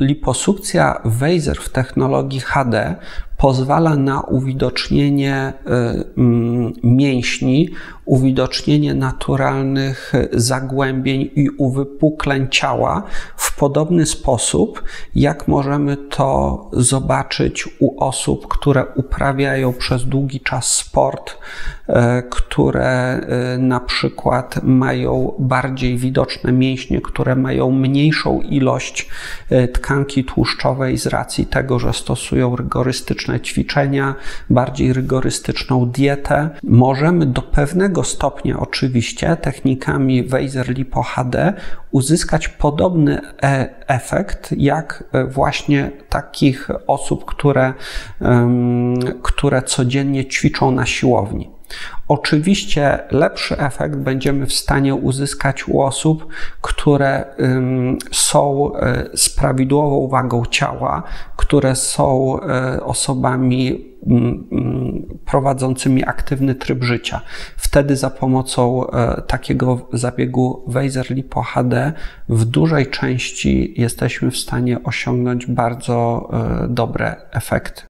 Liposukcja Weiser w technologii HD pozwala na uwidocznienie y, mm, mięśni, uwidocznienie naturalnych zagłębień i uwypukleń ciała w podobny sposób, jak możemy to zobaczyć u osób, które uprawiają przez długi czas sport, y, które y, na przykład mają bardziej widoczne mięśnie, które mają mniejszą ilość tkanki tłuszczowej z racji tego, że stosują rygorystyczne ćwiczenia, bardziej rygorystyczną dietę. Możemy do pewnego stopnia oczywiście technikami Weiser Lipo HD uzyskać podobny e efekt jak e, właśnie takich osób, które, które codziennie ćwiczą na siłowni. Oczywiście lepszy efekt będziemy w stanie uzyskać u osób, które są e, z prawidłową wagą ciała, które są e, osobami prowadzącymi aktywny tryb życia. Wtedy za pomocą e, takiego zabiegu Weiser Lipo HD w dużej części jesteśmy w stanie osiągnąć bardzo dobre efekty.